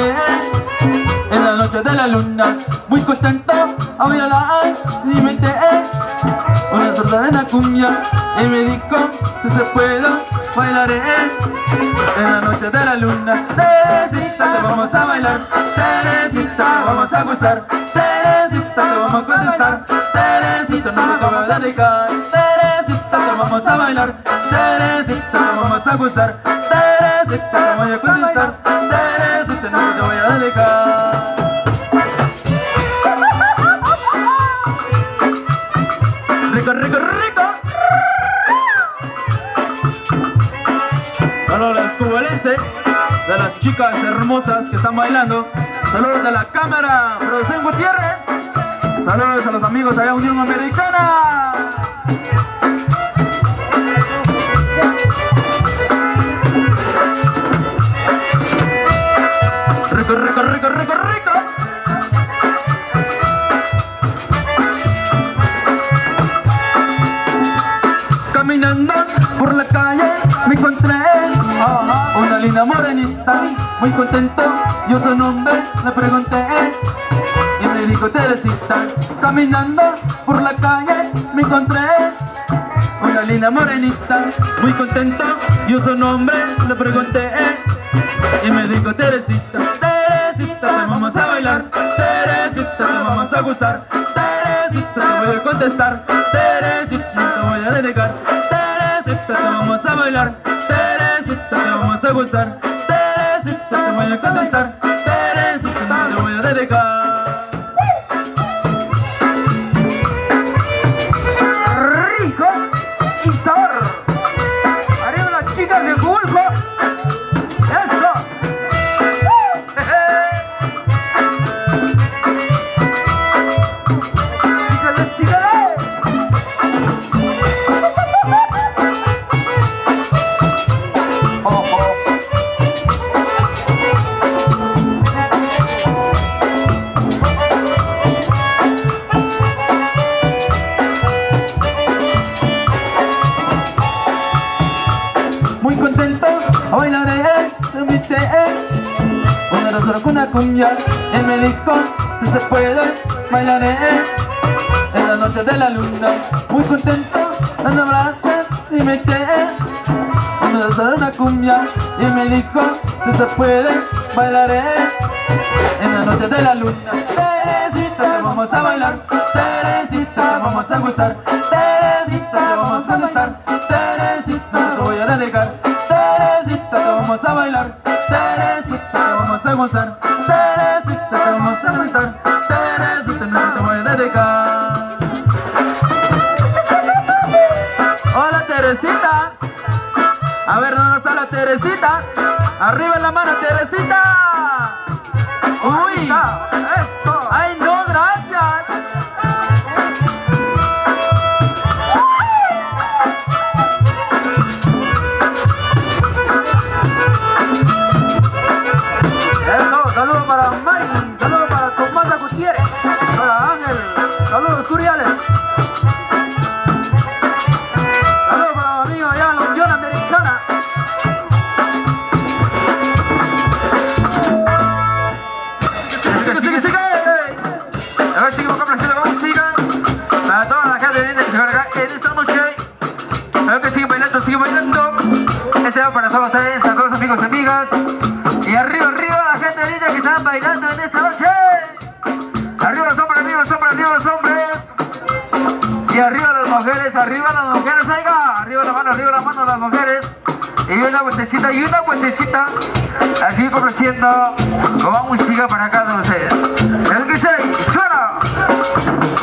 en la noche de la luna. Muy contento a bailar y inventé una sorda de la cumbia. Y me dijo, si se puede, bailaré en la noche de la luna. Teresita, te vamos a bailar. Teresita, te vamos a gozar. Teresita, te vamos a contestar. Teresita, no te voy a dedicar. Teresita, te vamos a bailar. Teresita, te vamos a gozar. Teresita, te voy a contestar. De las chicas hermosas que están bailando. Saludos de la cámara, producción Gutiérrez. Saludos a los amigos allá Unión Americana. Muy contento, yo su nombre le pregunté y me dijo Teresita. Caminando por la calle me encontré una linda morenita, muy contento, yo su nombre le pregunté y me dijo Teresita, Teresita, te vamos a bailar, Teresita, te vamos a gozar, Teresita, te voy a contestar, Teresita, no te voy a denegar, Teresita, te vamos a bailar, Teresita, te vamos a gozar, a contestar, pero en voy a dedicar. Bailaré en la noche de la luna. Muy contento en abrazos y me invité una rosa una cumbia y me dijo si se puede bailaré en la noche de la luna Teresita te vamos a bailar. Teresita te vamos a gozar Teresita. Arriba la mano Teresita Ustedes, a todos amigos y amigas. Y arriba, arriba la gente linda que está bailando en esta noche. Arriba los hombres, arriba los hombres, arriba los hombres. Y arriba las mujeres, arriba las mujeres, oiga. Arriba la mano, arriba la mano las mujeres. Y una vueltecita y una vueltecita. Así complaciendo con música para cada uno de ustedes. El que se suena.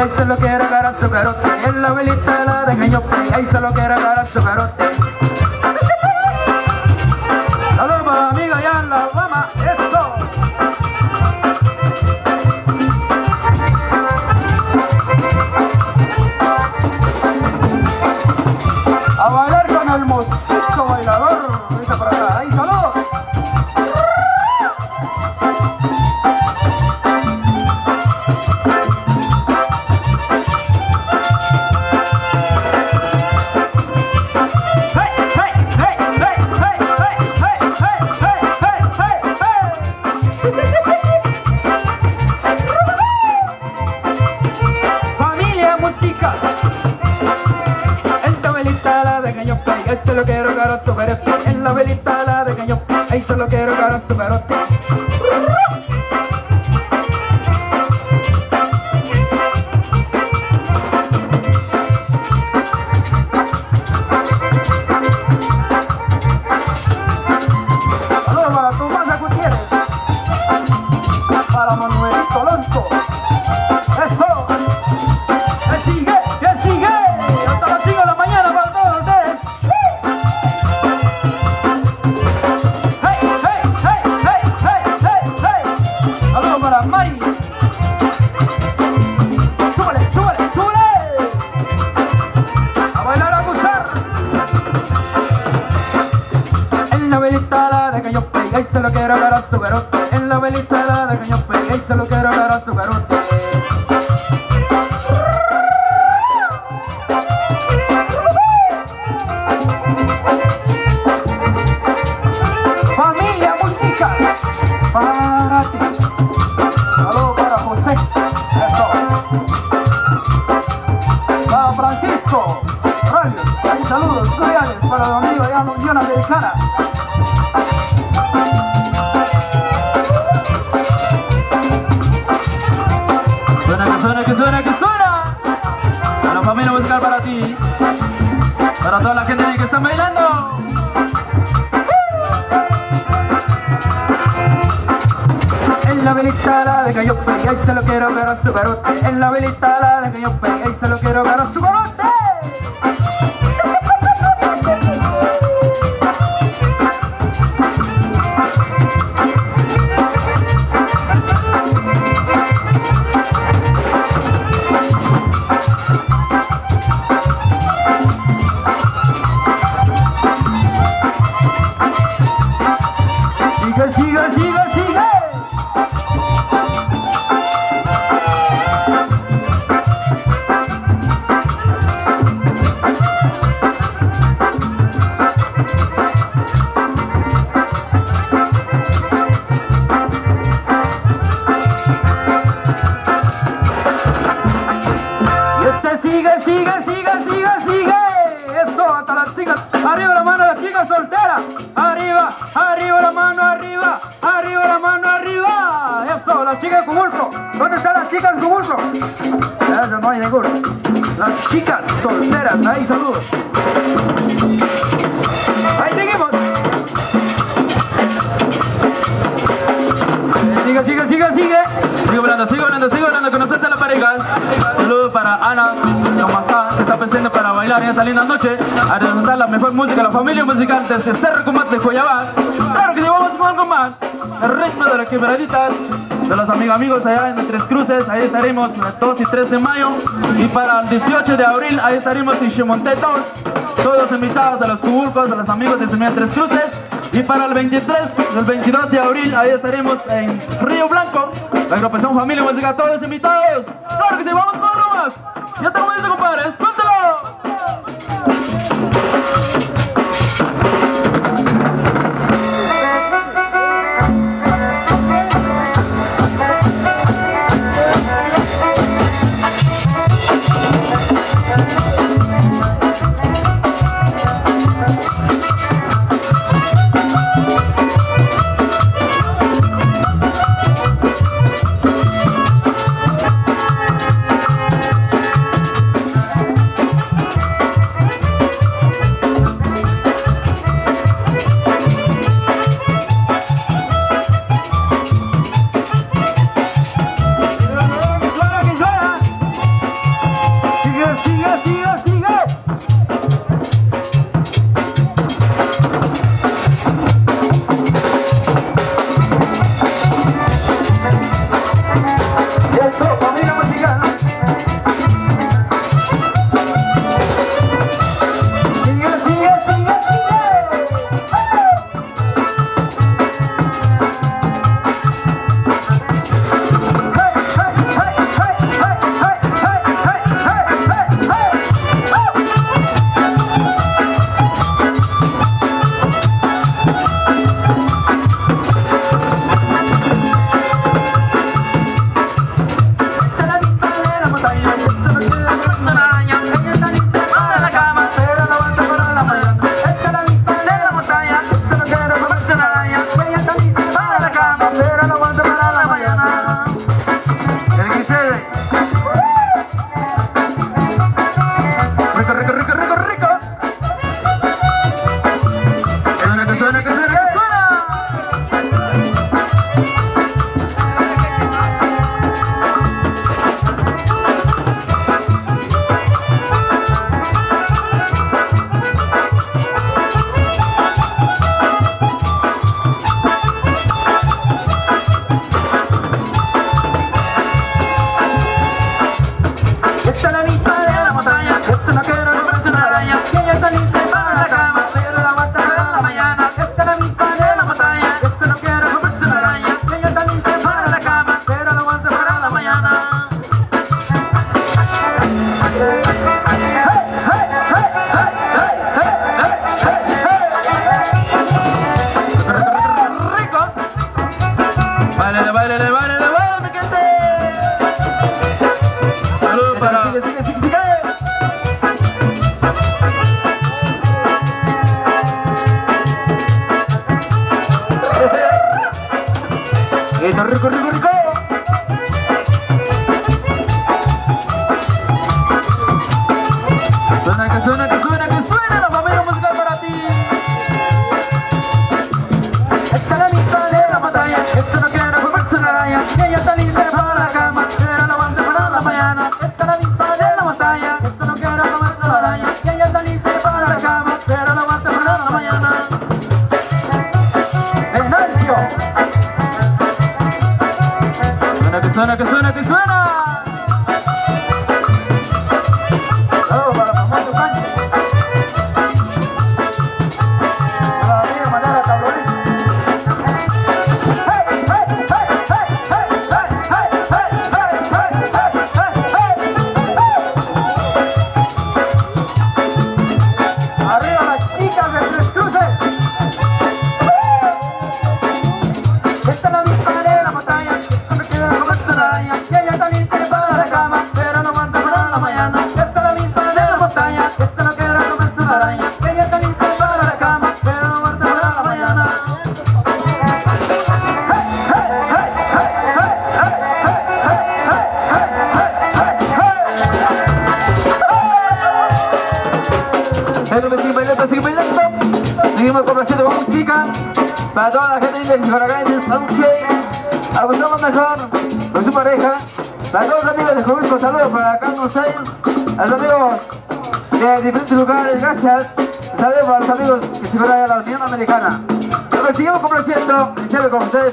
y ahí solo quiere agarrar su carote. Y el abuelita la dejé yo, y ahí solo quiere agarrar su carote. 七哥七哥 no hay ninguno. Las chicas solteras, ahí saludos. Ahí seguimos. Sigue, sigue, sigue, sigue. Sigo hablando, sigo hablando, sigo hablando con nosotros las parejas. Saludos para Ana Tomacá, que está presente para bailar en esta linda noche. A representar la mejor música, la familia musical desde Cerro Combate, Joyabá. Claro que sí, vamos con algo más. El ritmo de las quebraditas. De los amigos amigos allá en Tres Cruces, ahí estaremos el 2 y 3 de mayo. Y para el 18 de abril, ahí estaremos en Chimontetos. Todos invitados de los cubulcos, de los amigos de Semilla Tres Cruces. Y para el 23, el 22 de abril, ahí estaremos en Río Blanco. La agrupación Familia Música, todos invitados.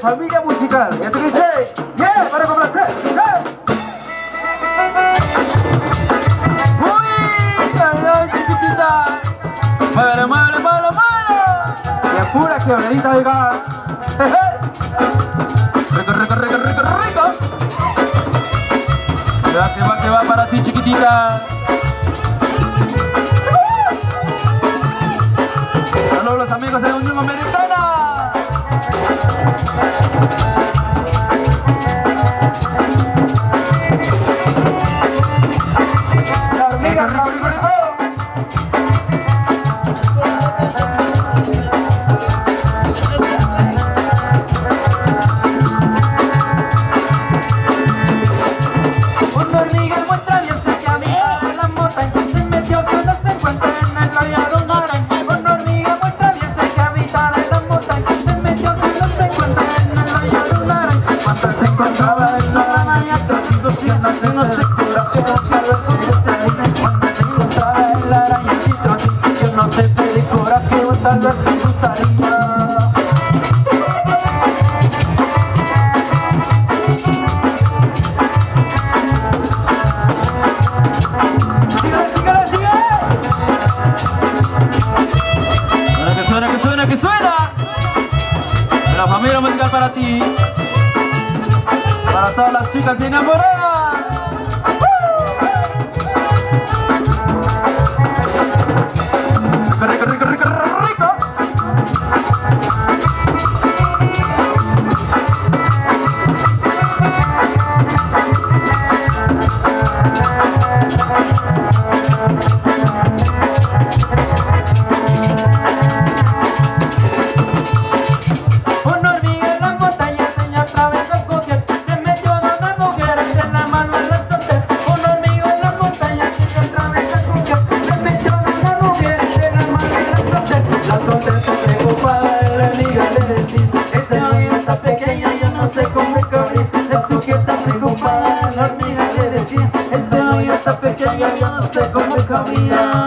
Familia noche con.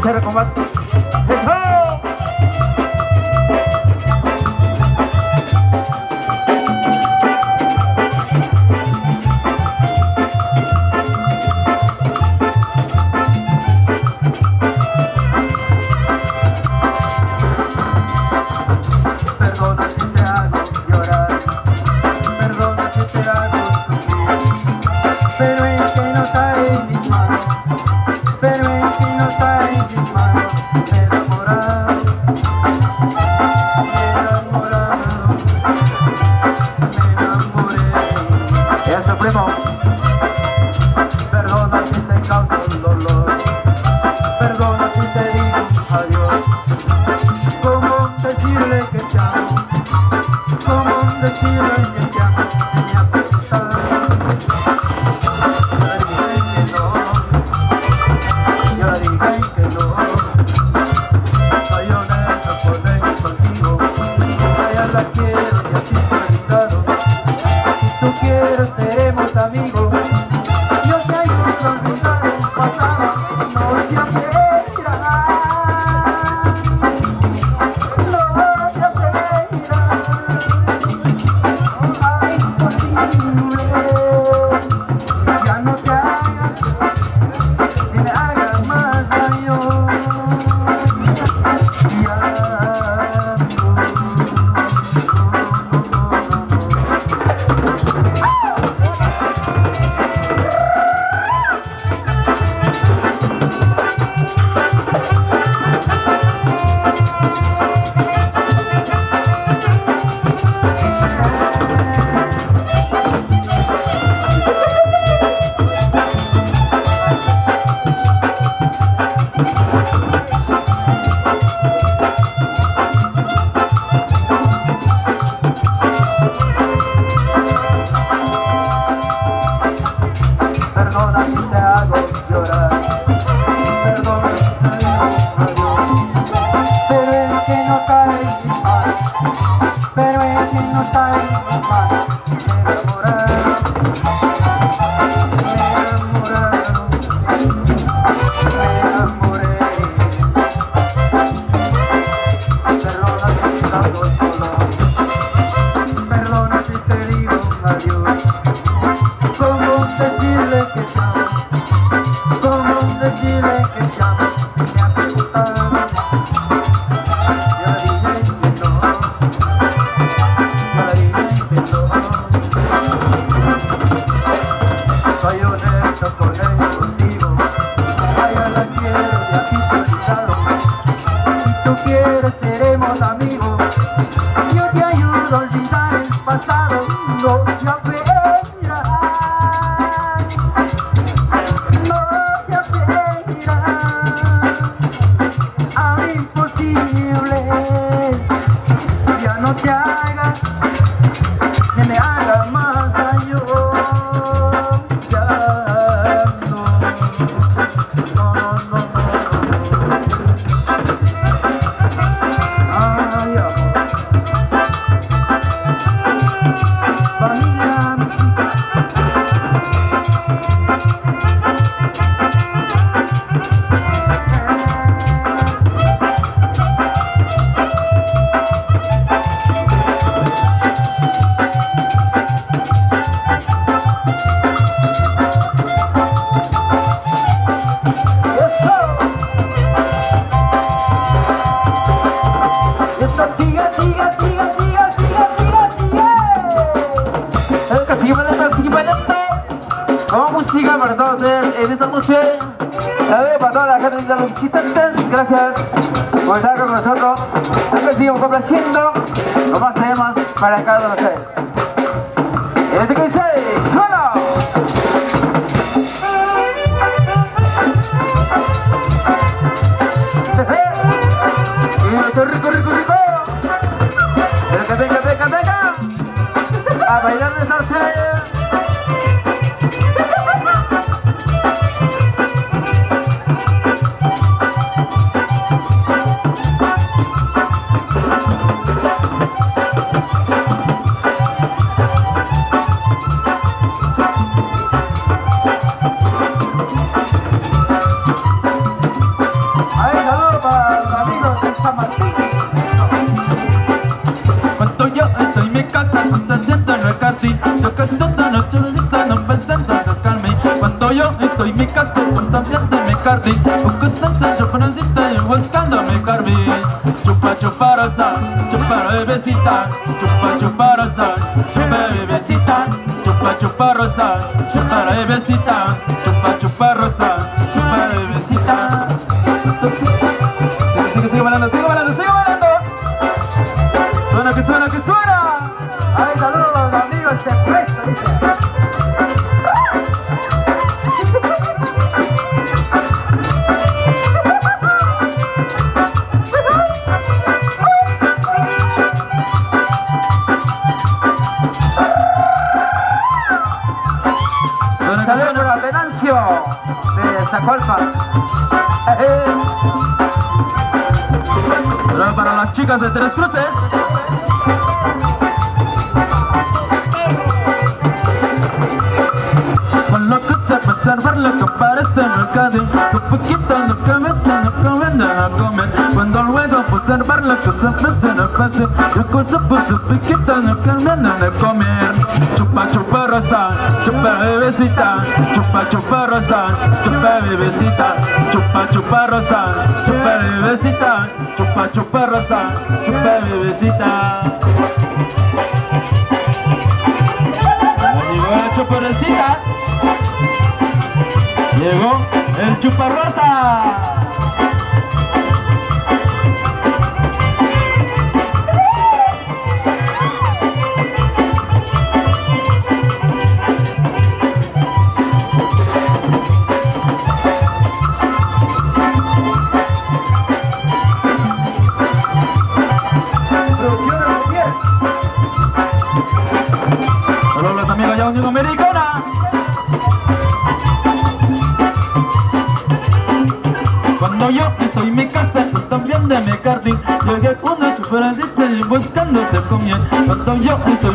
Se cierra con más. haciendo lo más temas para cada uno de ustedes. ti Pokud jsem yo conociste buscándome Carmen Chupa chupa rosa, chupa bebecita Chupa Llegó la chuparcita. Llegó el chuparrosa.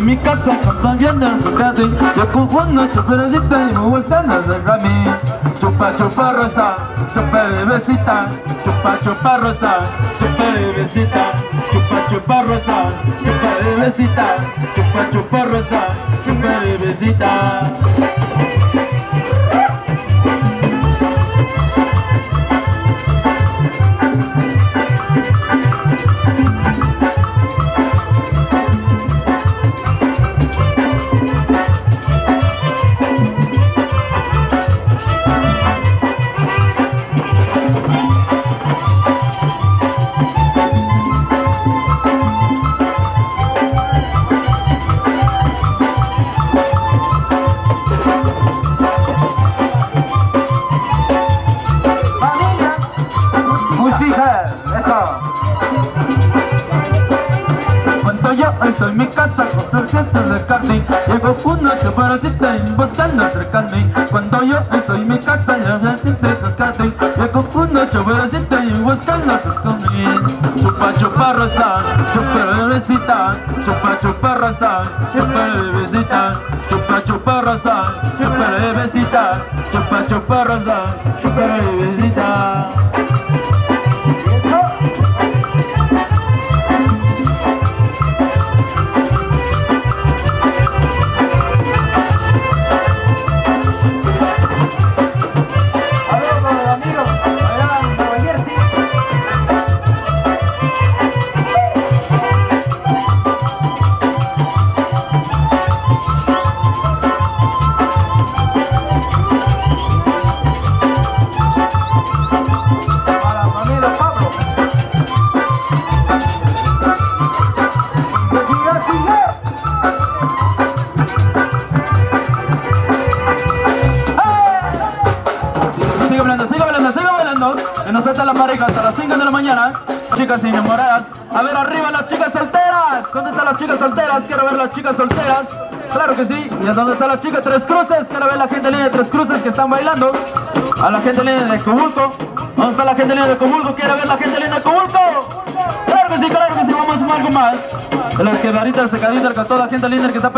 mi casa están viendo el bocate Yo con Juan chuperecita y muy del rami. Chupa chupa rosa, chupa bebecita. Chupa chupa rosa, chupa bebecita. Chupa chupa rosa, chupa bebecita. Chupa chupa rosa, chupa bebecita. सलींदर के सब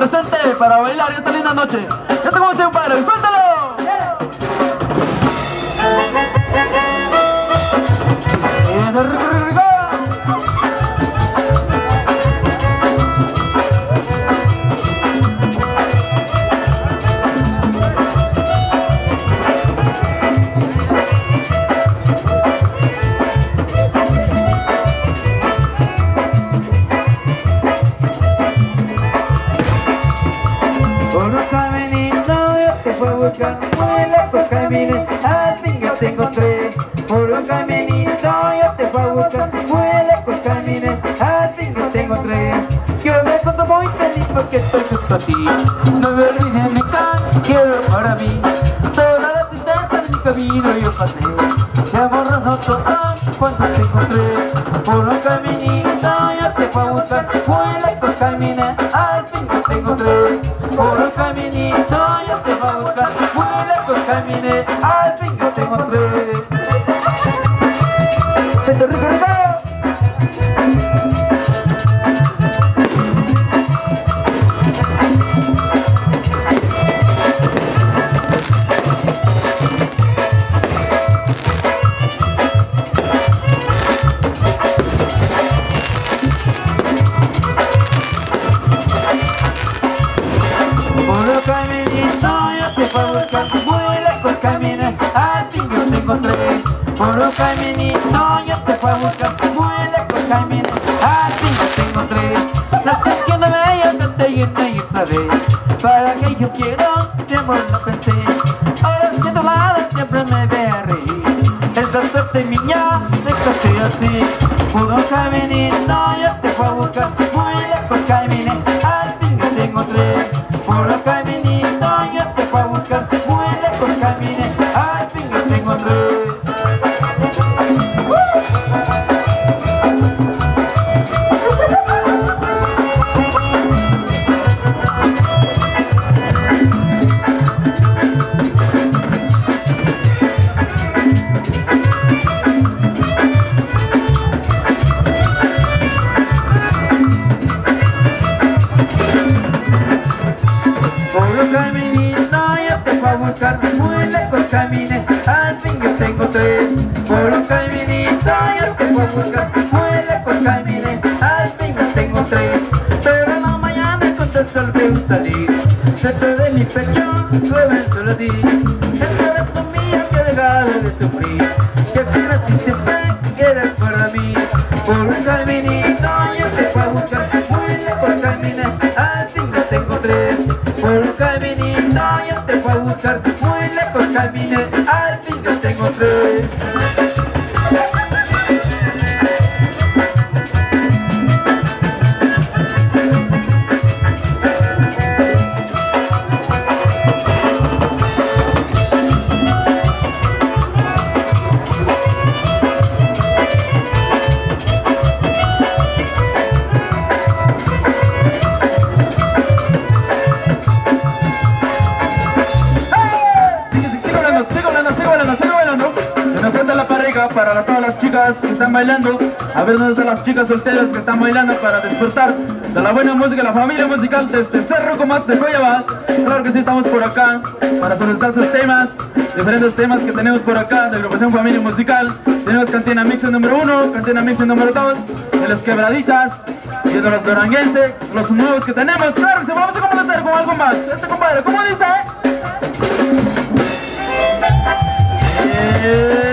las chicas solteras que están bailando para despertar de la buena música, de la familia musical desde este Cerro Comás de Cueva. Claro que sí, estamos por acá para solicitar sus temas, diferentes temas que tenemos por acá de agrupación Familia Musical. Tenemos Cantina Mixon número uno Cantina Mixon número dos de las Quebraditas y de los Doranguense, los nuevos que tenemos. Claro que sí, vamos a comenzar con algo más. Este compadre, ¿cómo dice? Eh,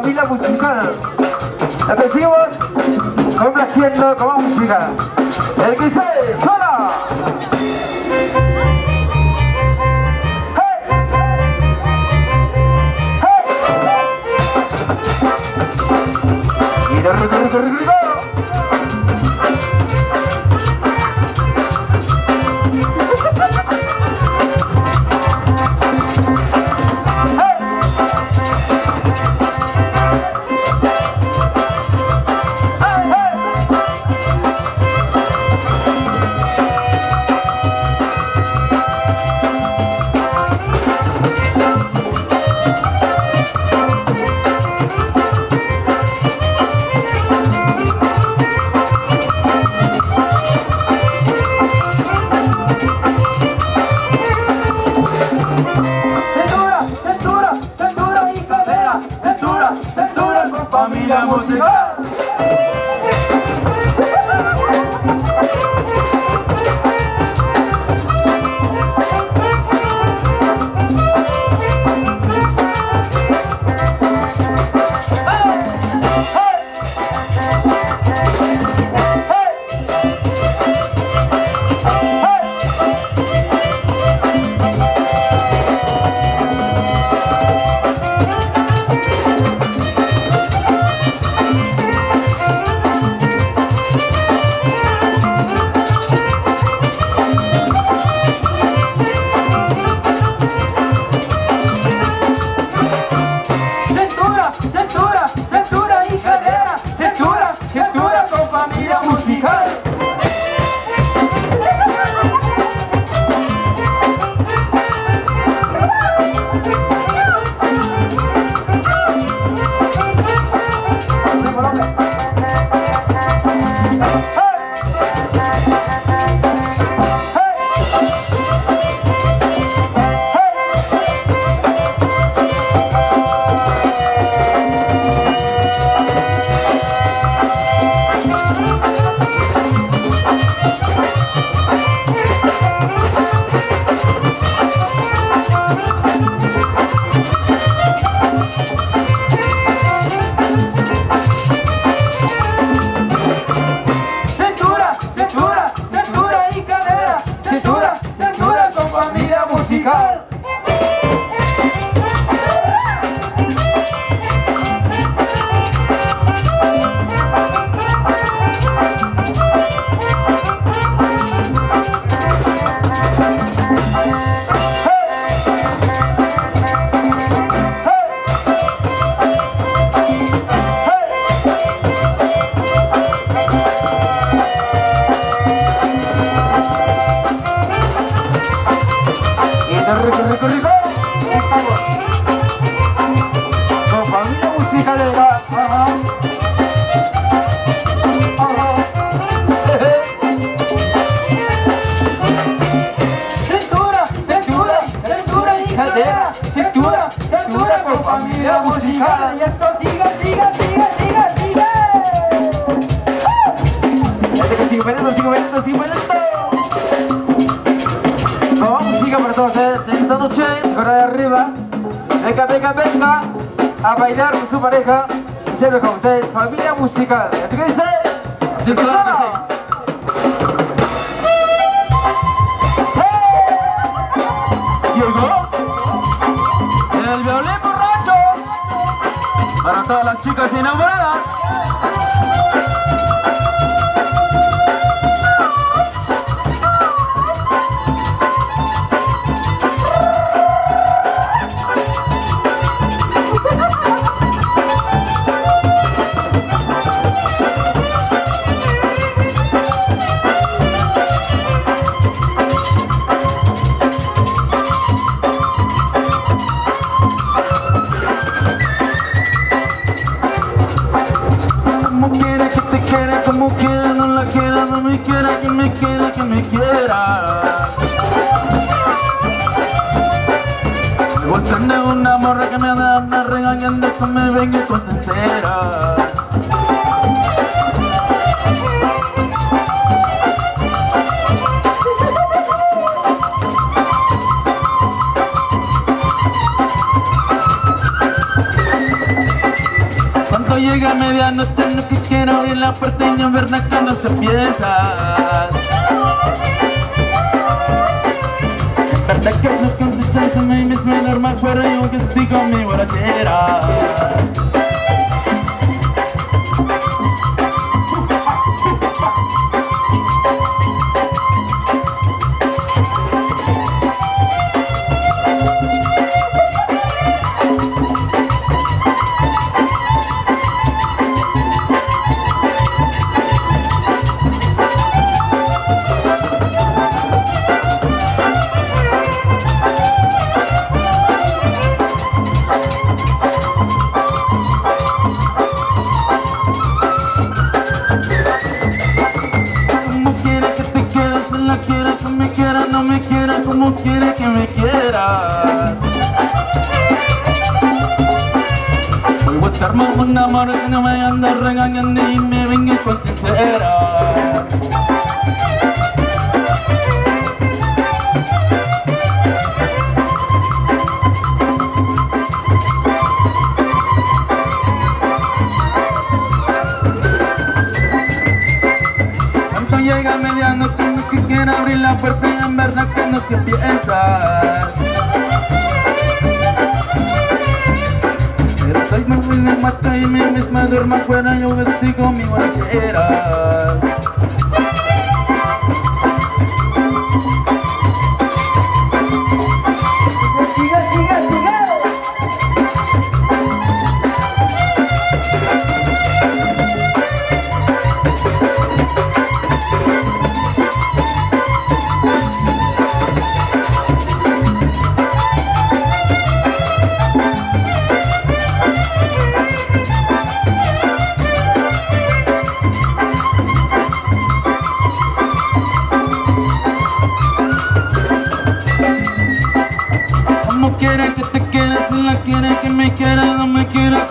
familia musical. Lo que seguimos complaciendo con música.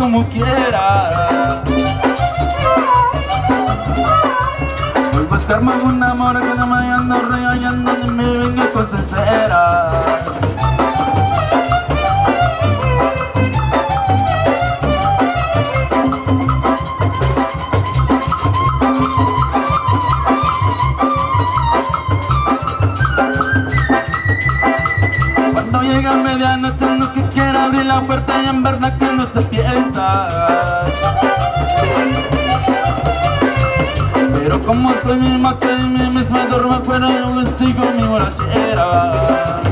como quiera. Voy a buscarme alguna amor que no me ando regañando ni me venga con sincero la oferta y en verdad que no se piensa. Pero como soy mi macho y mi misma duerme fuera, yo sigo mi borrachera.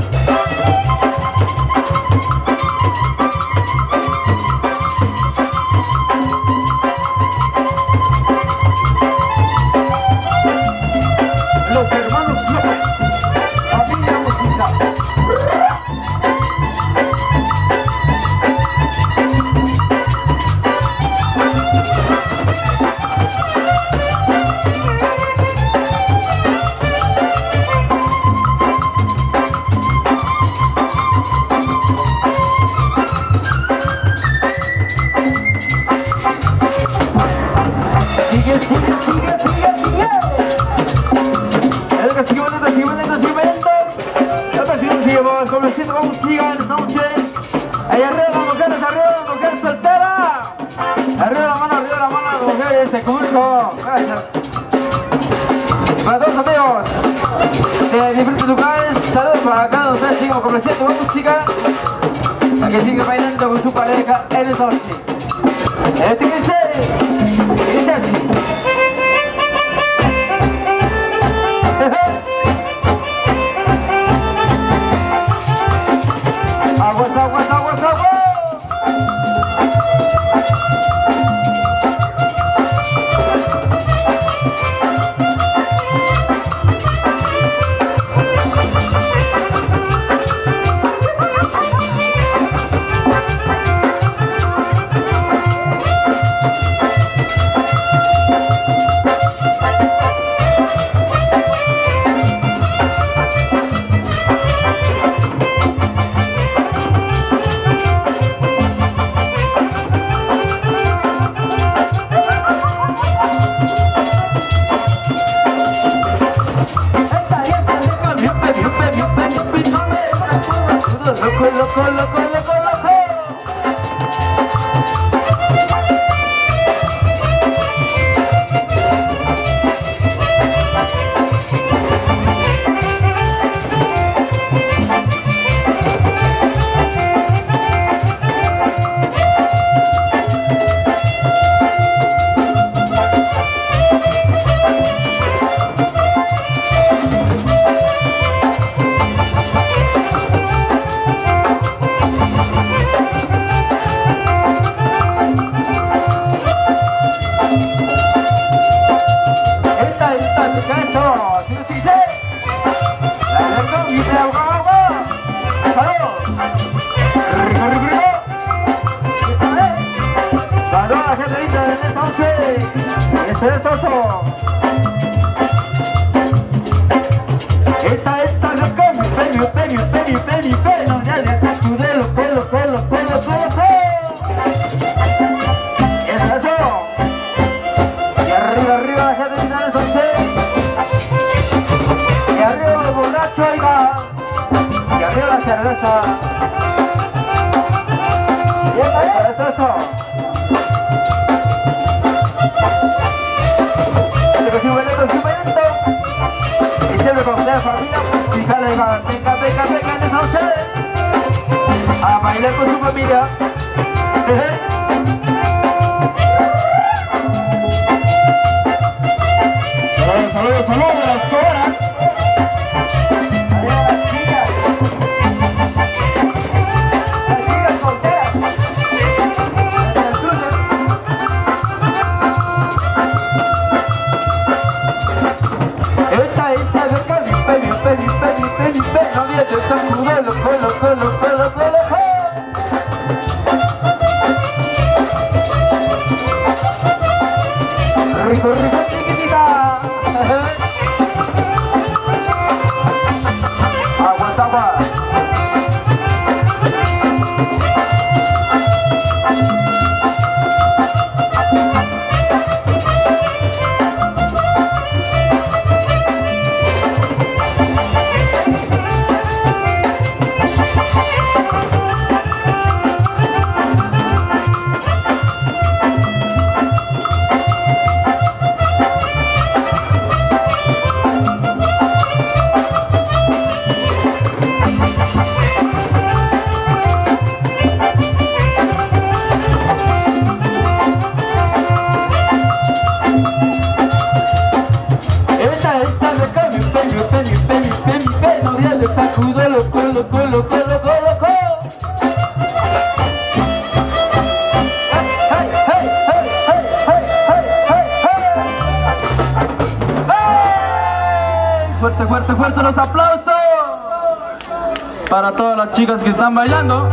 están bailando.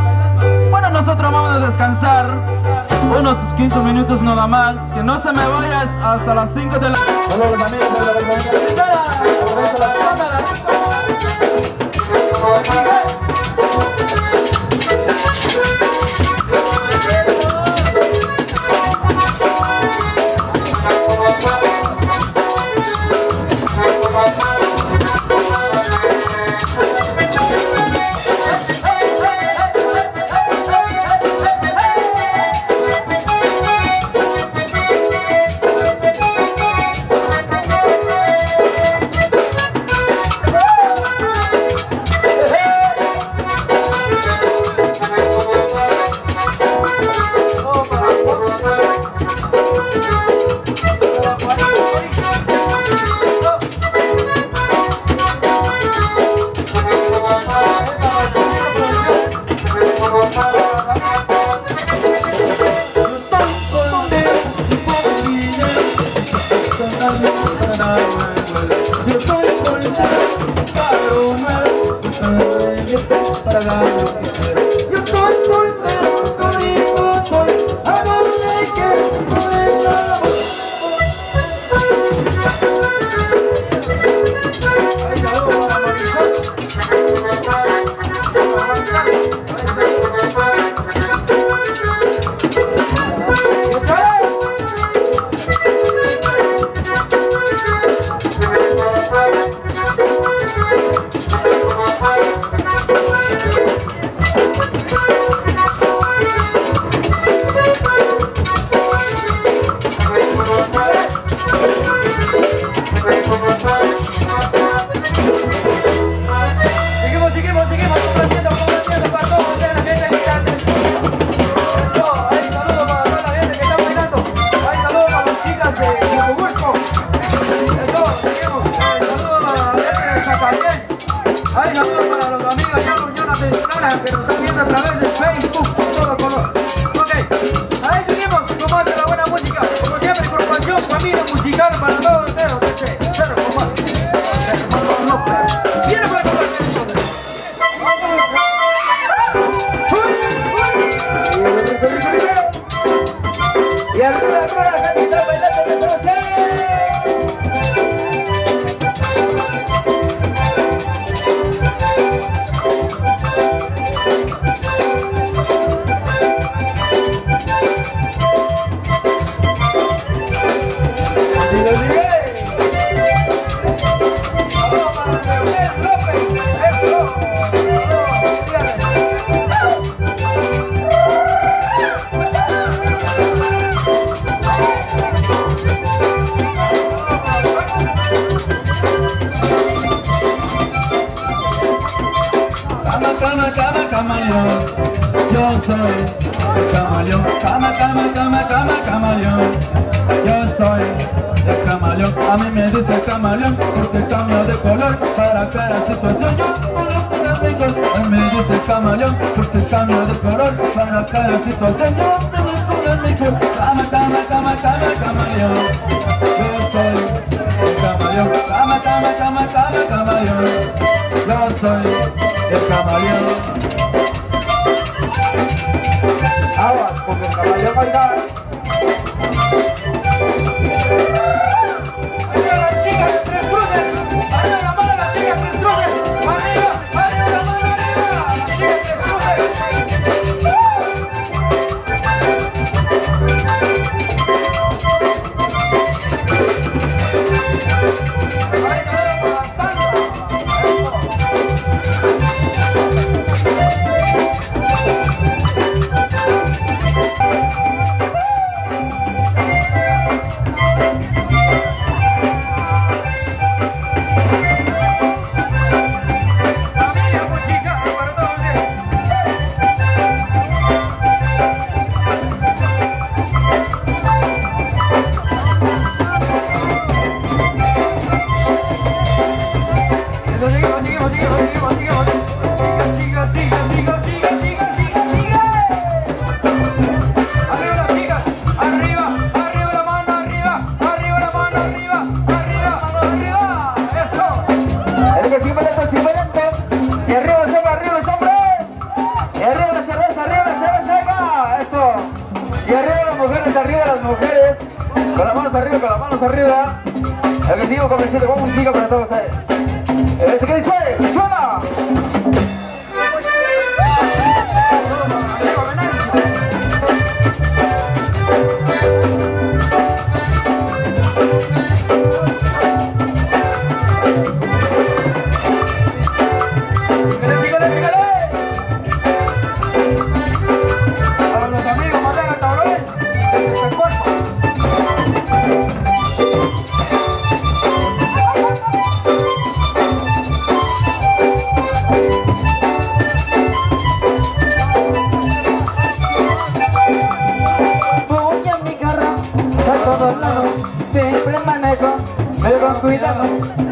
Bueno, nosotros vamos a descansar unos 15 minutos nada más. Que no se me vayas hasta las 5 de la mañana.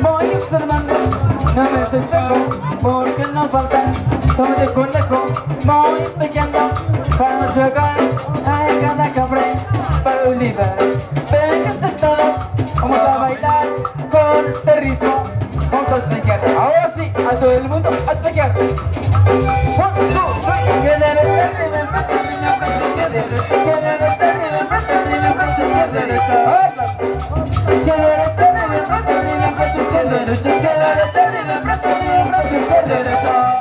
voy observando, no me detengo, porque no faltan, soy de conejo, voy pegando, para llegar a cada cabrón, para liberar, vénganse todos, vamos a bailar con este ritmo, vamos a espequear, ahora sí, a todo el mundo a espequear izquierda, derecha, derecha, frente, derecha.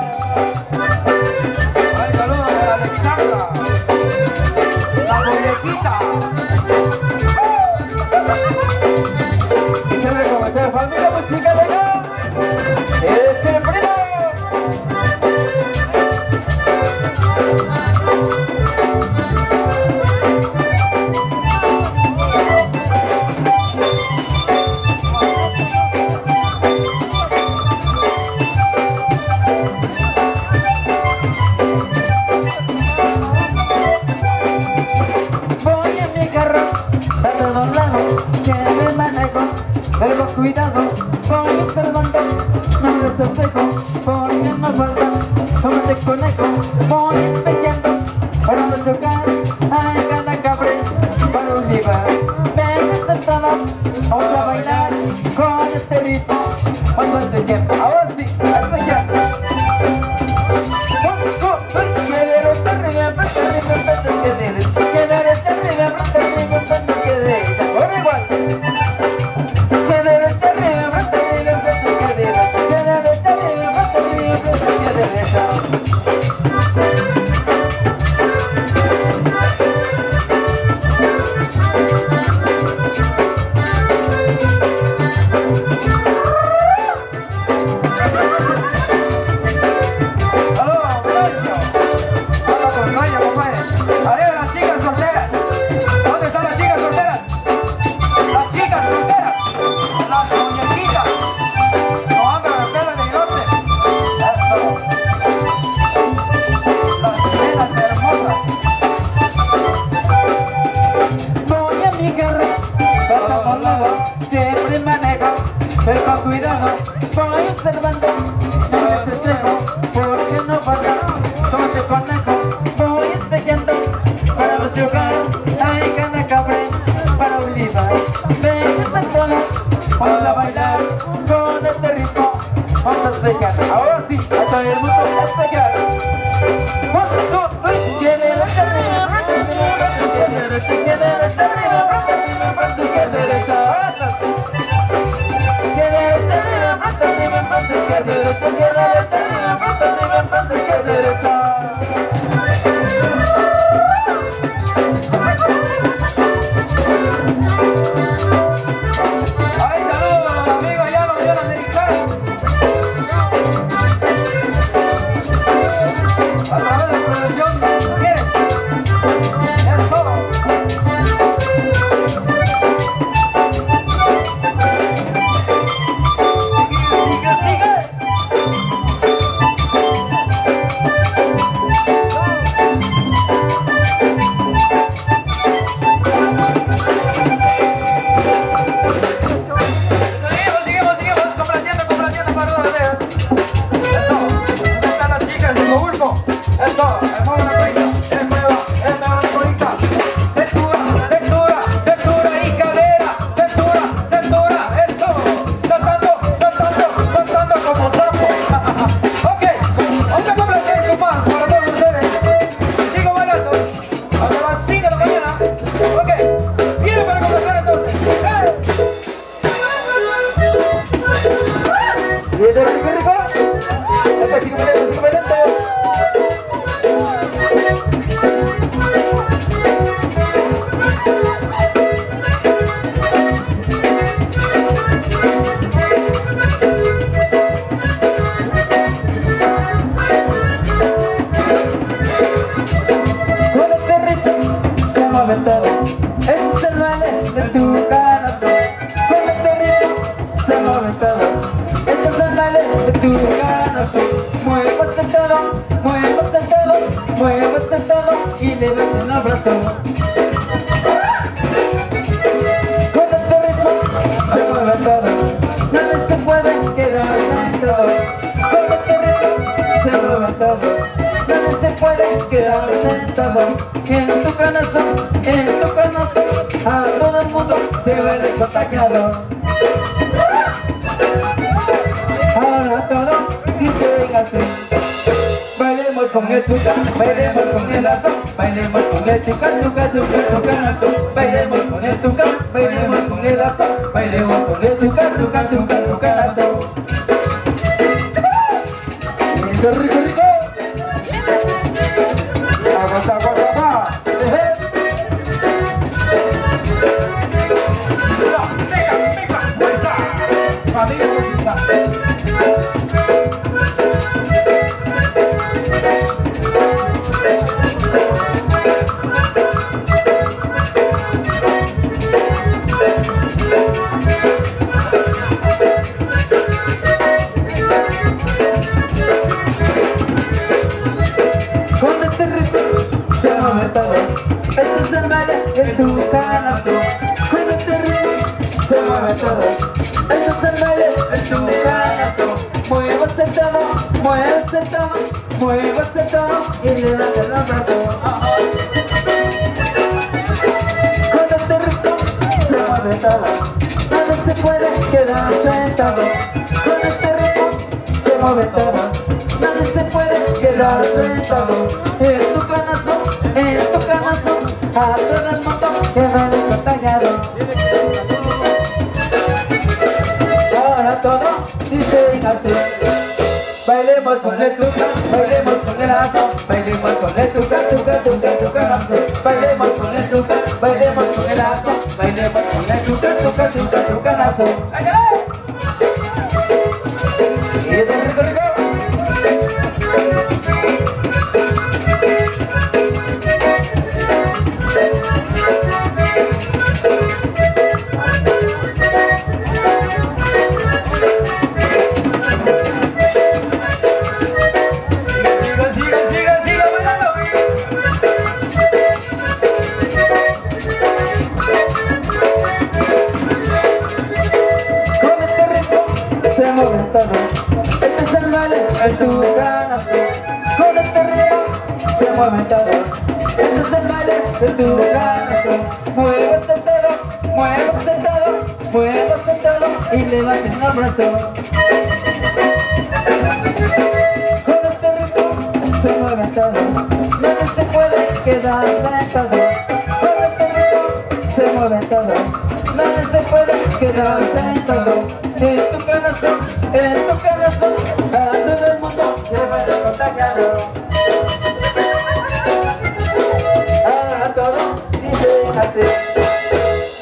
हंसे।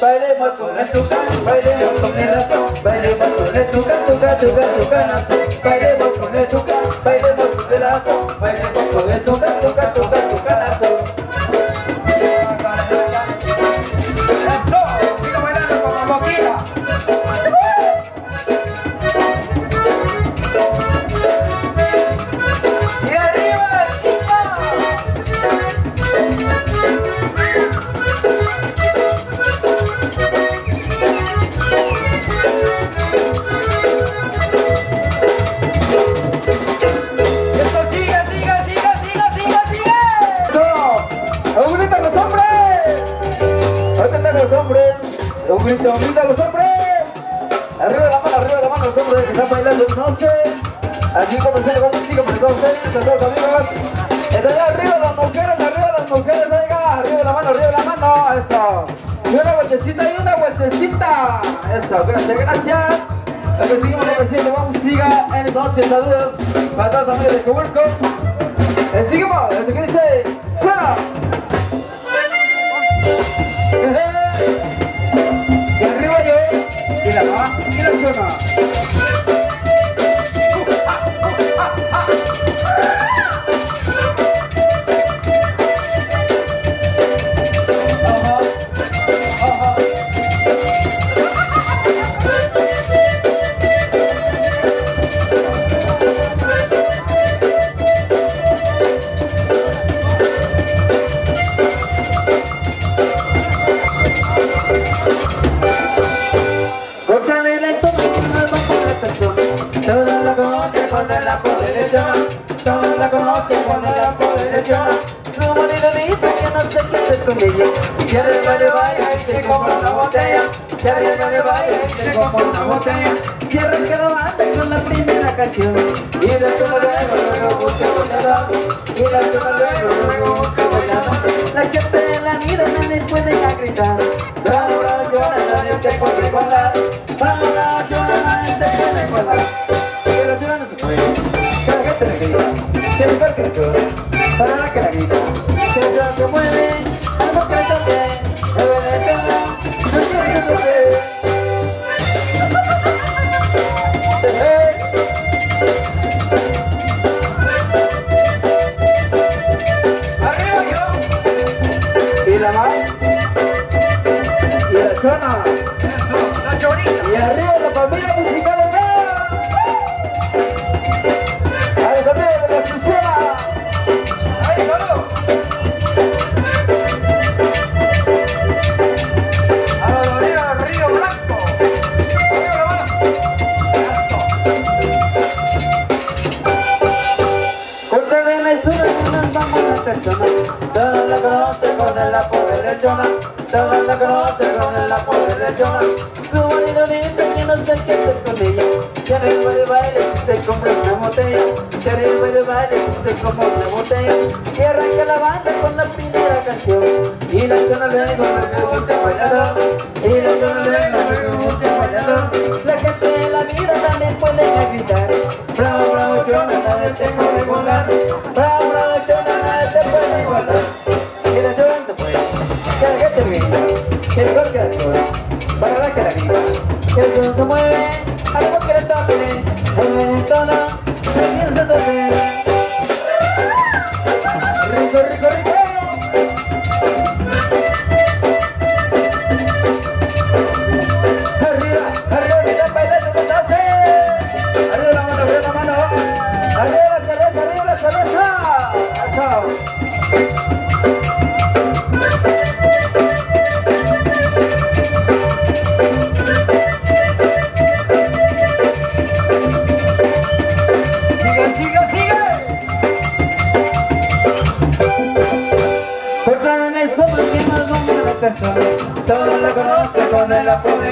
पहले मस्त तुका पहले हम तुमने रसो पहले मस्त तुका तुका तुका तुका नसे।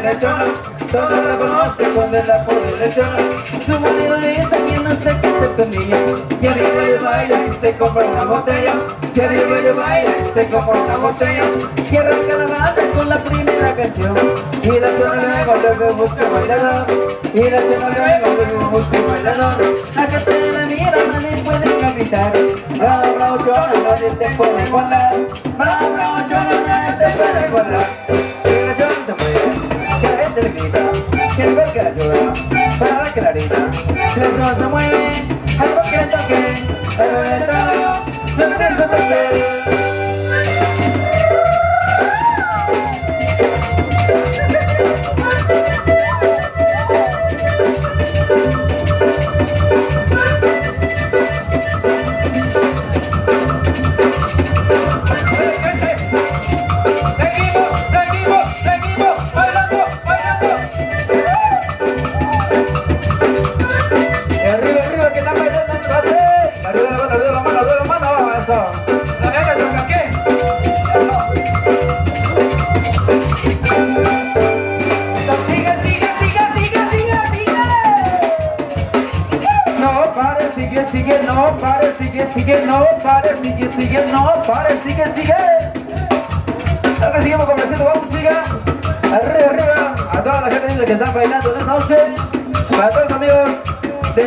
Lechona la conocen con el apodo de lechona Su marido le dice que no sé qué se comía Y arriba ella baila y se compra una botella Y arriba ella baila y se compra una botella Y arranca la banda con la primera canción. Y la chona luego luego busca bailador Y la chona luego luego busca bailador. La gente la mira, nadie puede gritar Bravo, bravo, chona, nadie te puede volar que toque Pero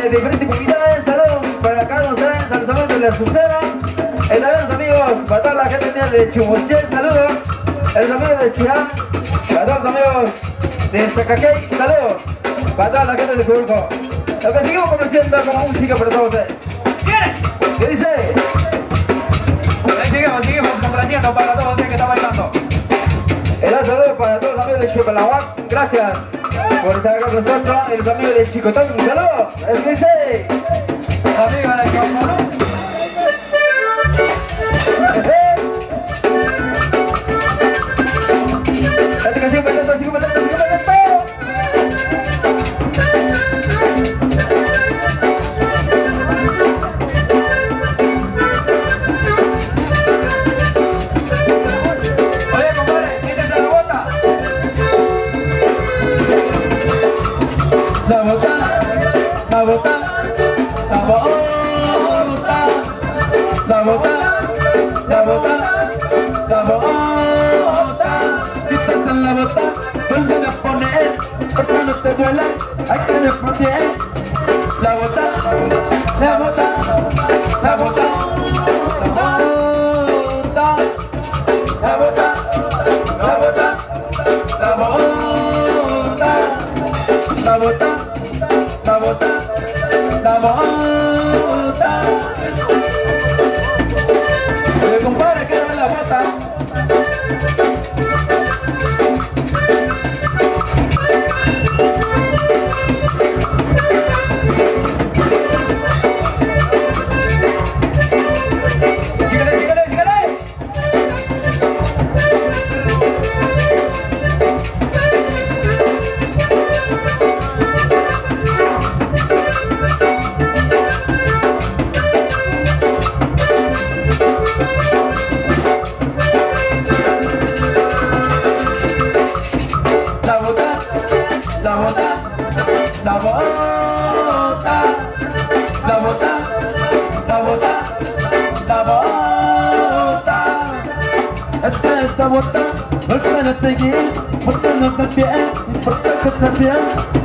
de diferentes comunidades, saludos para Carlos Sáenz, a los amigos de la. Y también los amigos, para toda la gente de Chimuchel, saludos. Los amigos de Chirán, para todos los amigos de Zacaquey, saludos. Para toda la gente de Curco. Lo que seguimos complaciendo como música para todos ustedes. ¿Qué dice? Ahí seguimos, seguimos complaciendo para todos ustedes que están bailando. El saludo para todos los amigos de Chipalahuac. Gracias por estar con nosotros. Y los amigos de Chicotón. Un saludo. ¿El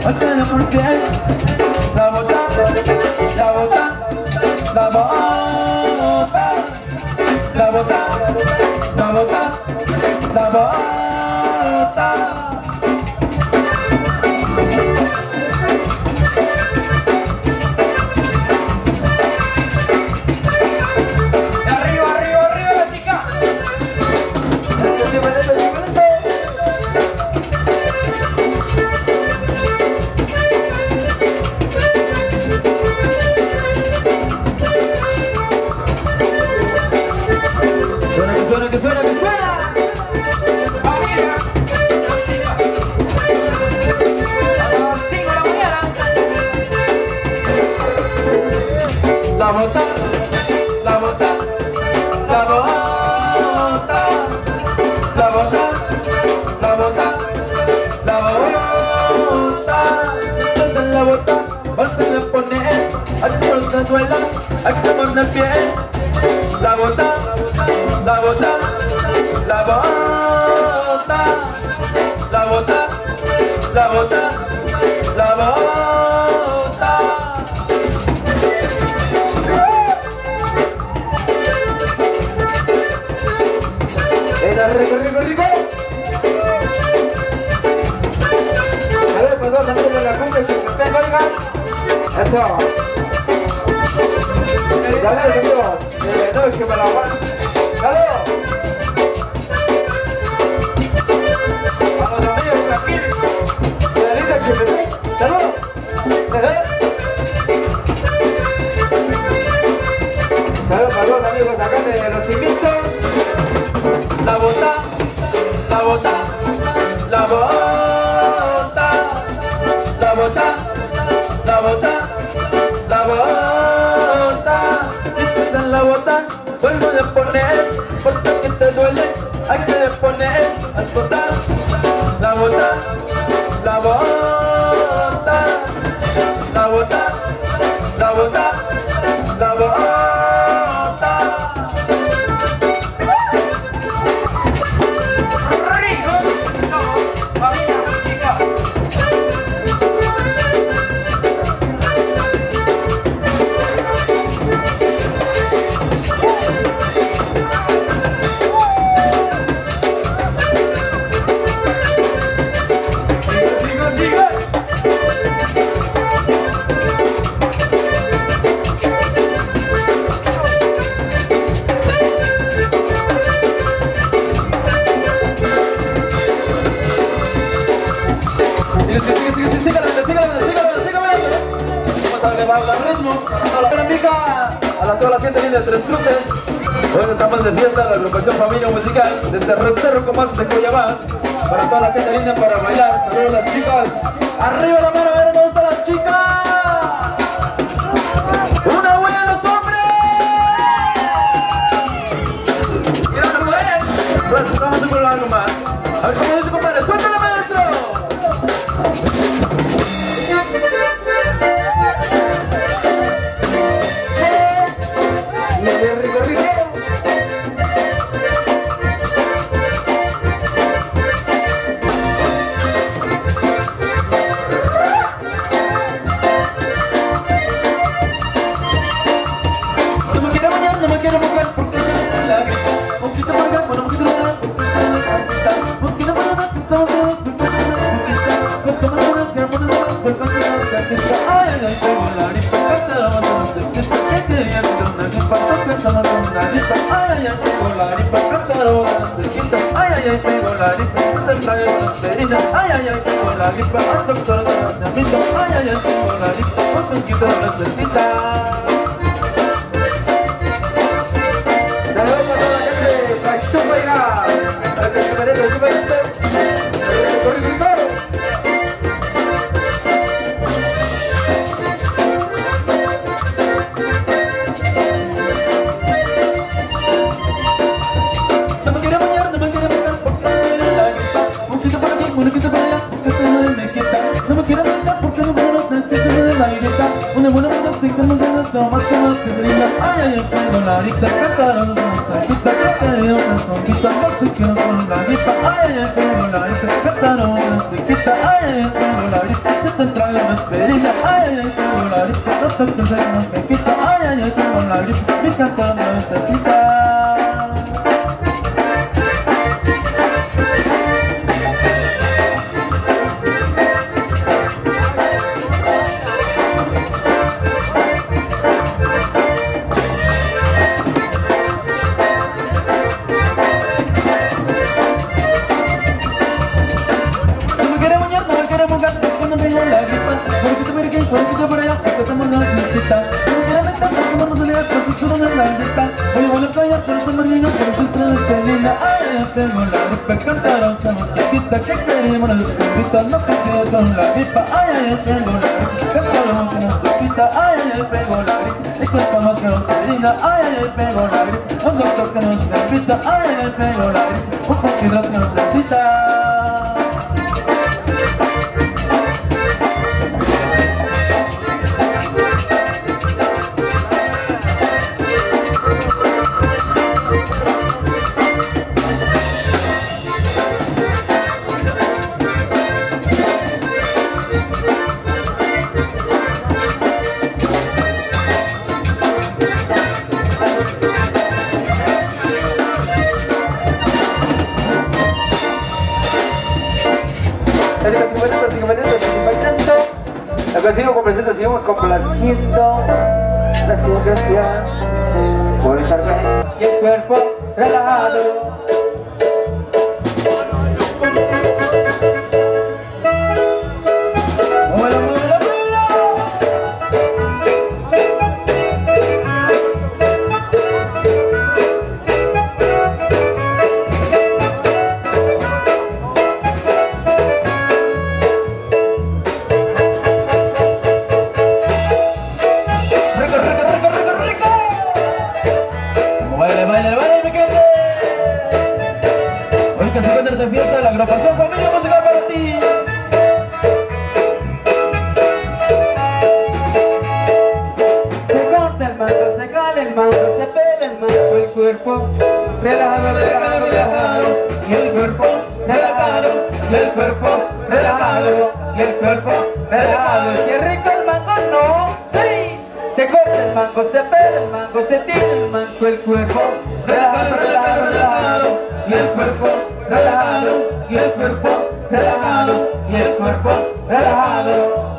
no por bien. La bota, la bota, la bota, la bota, la bota, la bota. Colorado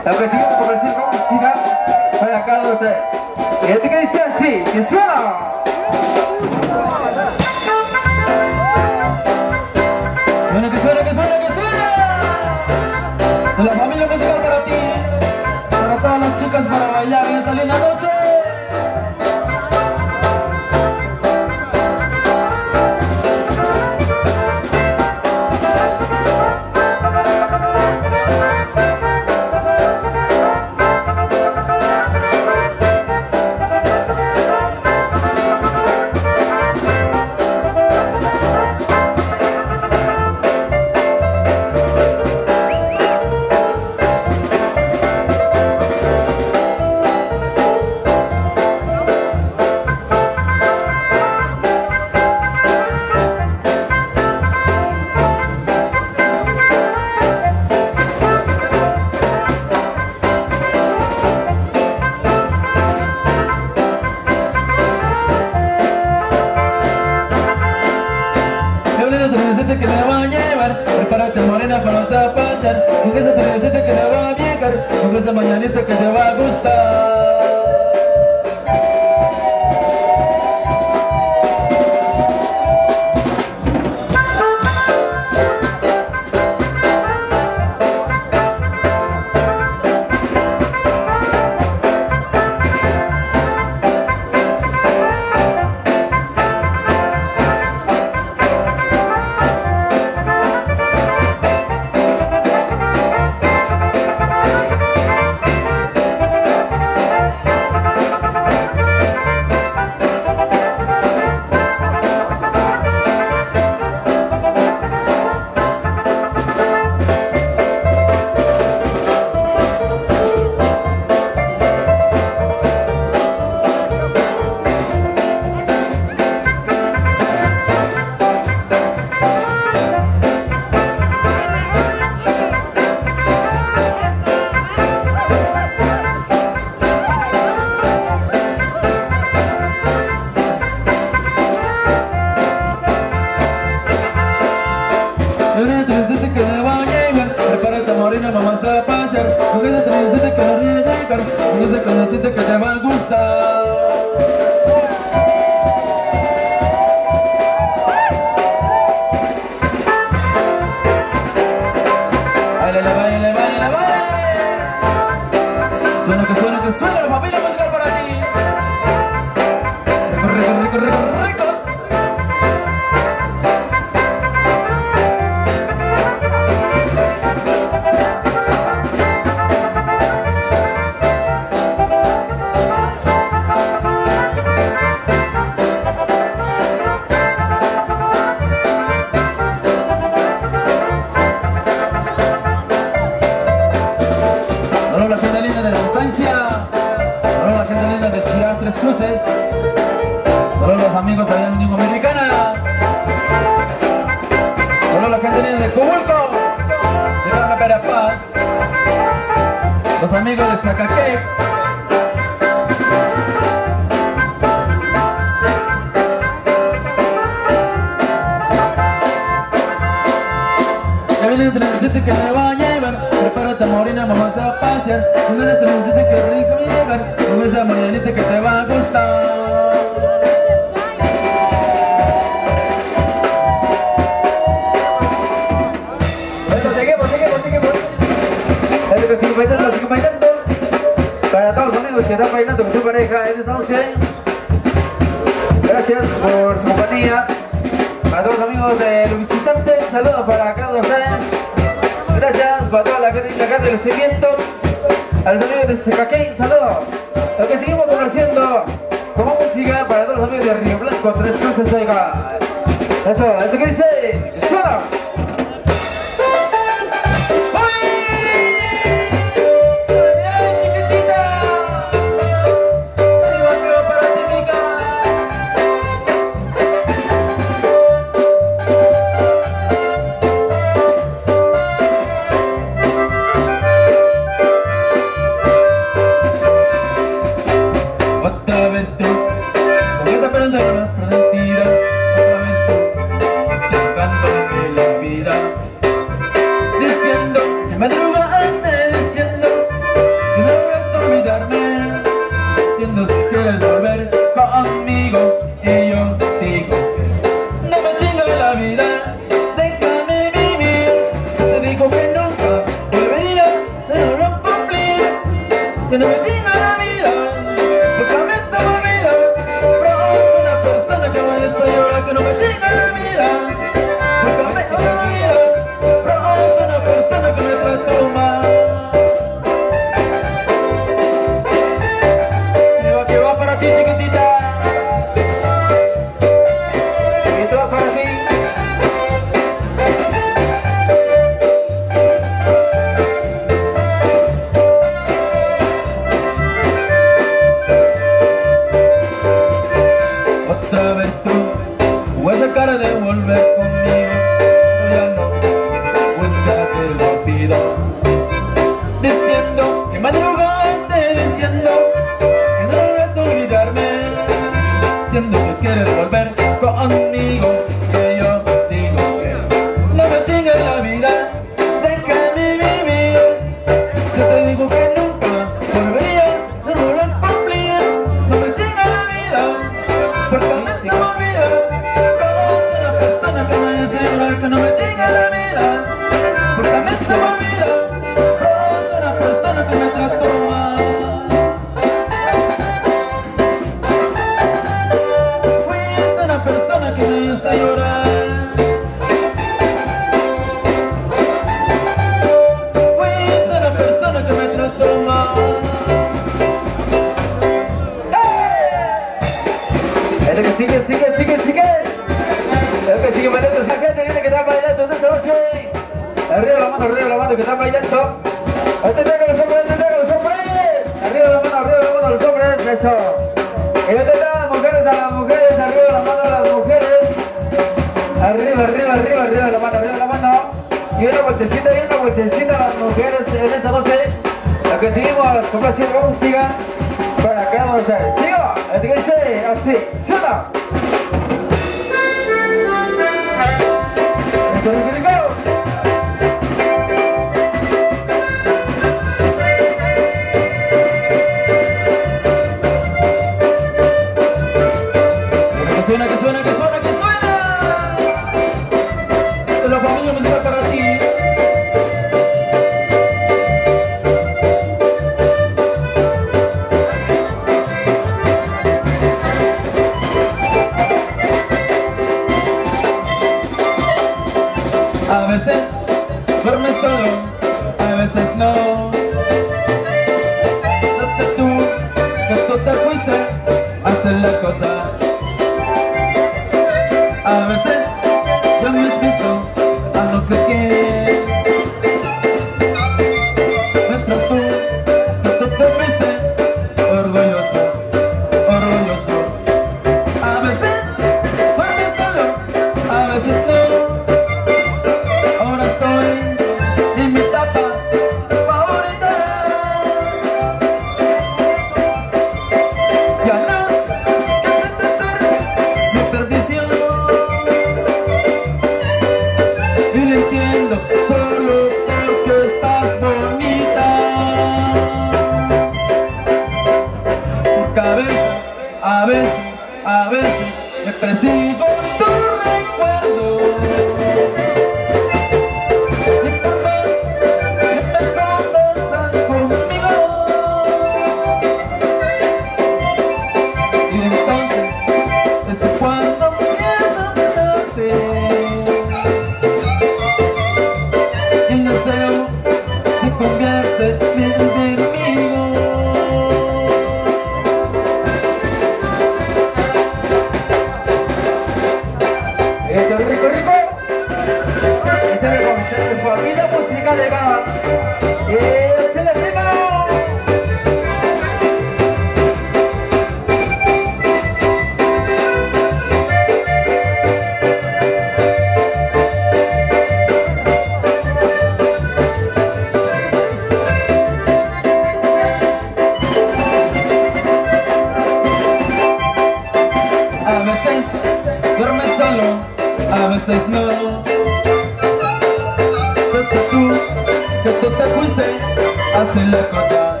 así la cosa.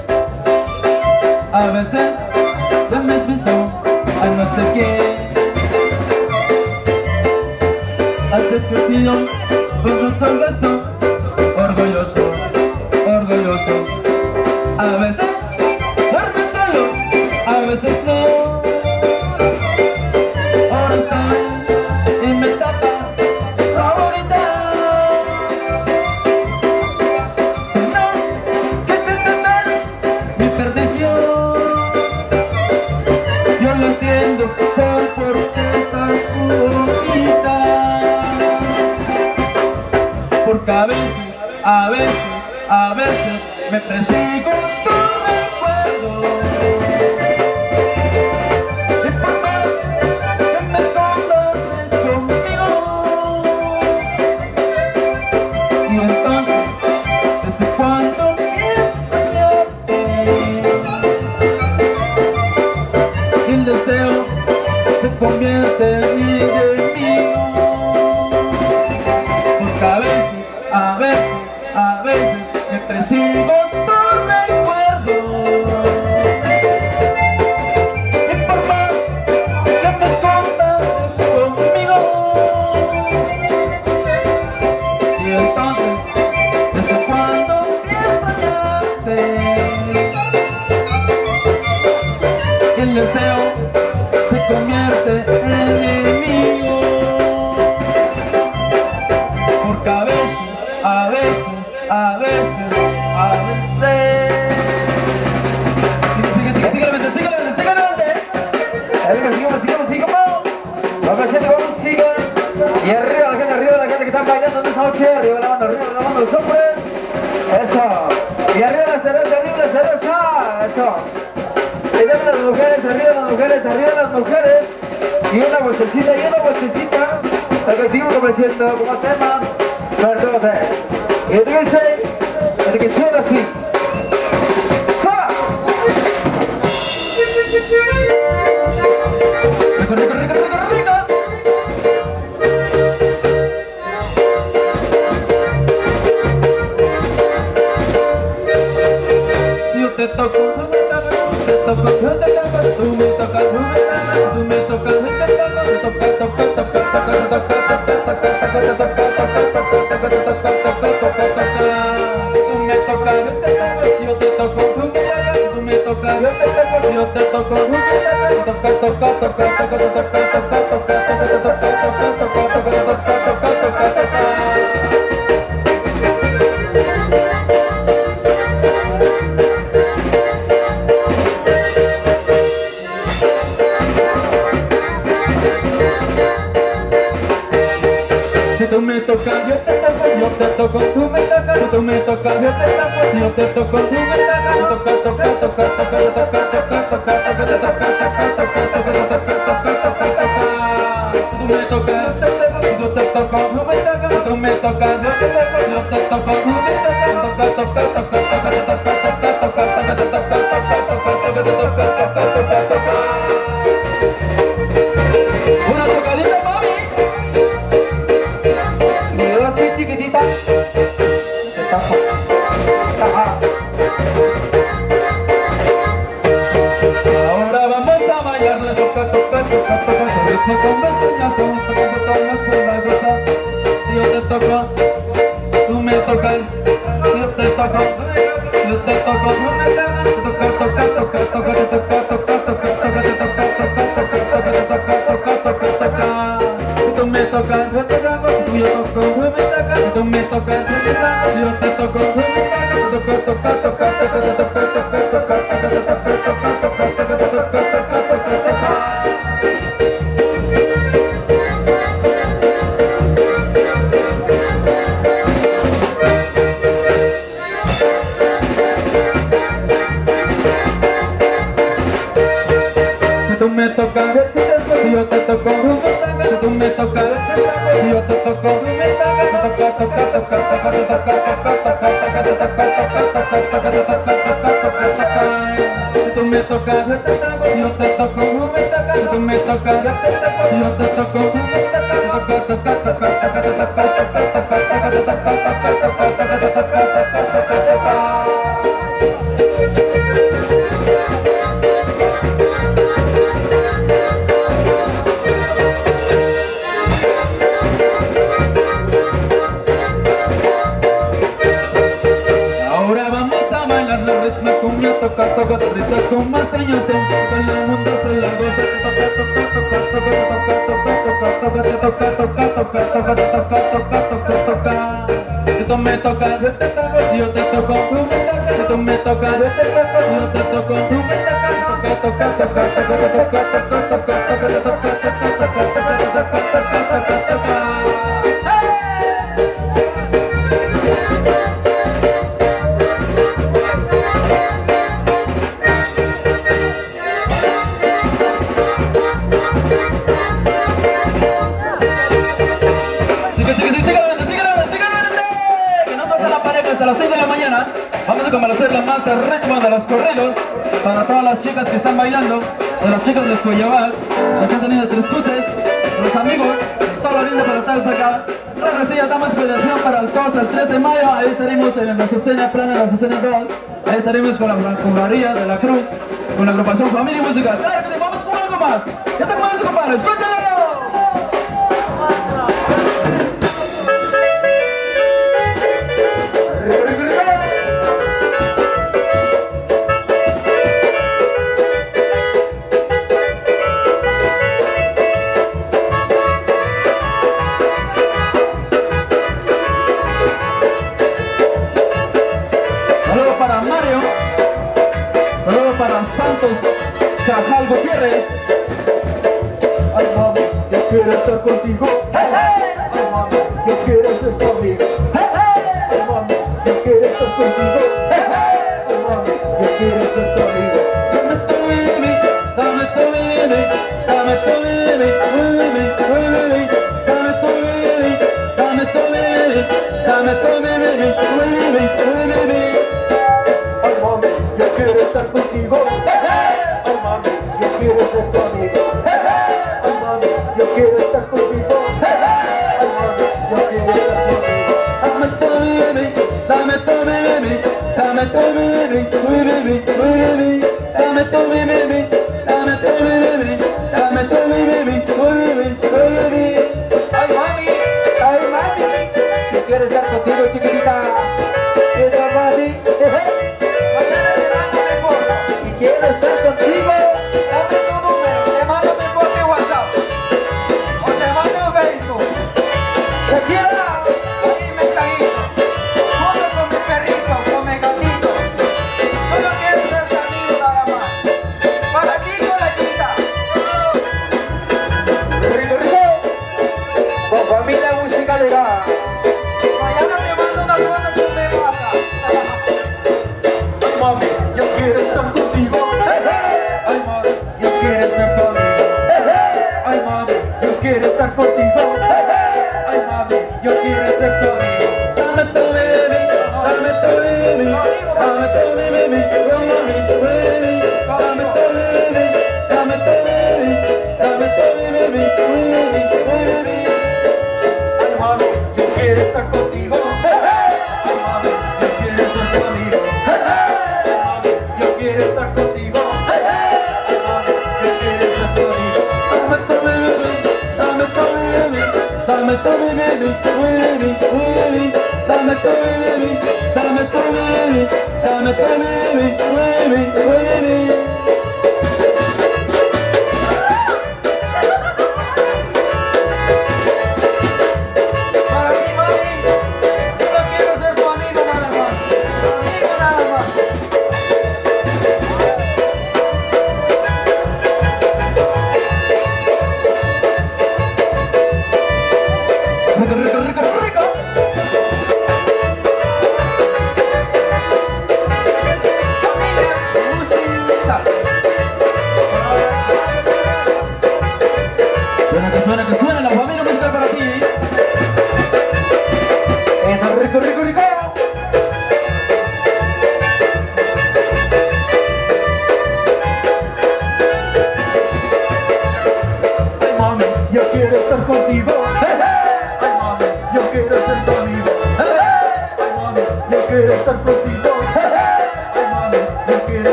A veces ya me has visto a no sé quién Has repetido por nuestro razón Gracias.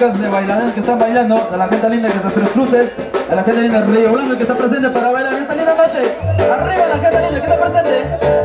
de bailaderas que están bailando, a la gente linda que está Tres Cruces, a la gente linda de Río Blanco que está presente para bailar esta linda noche. Arriba la gente linda que está presente.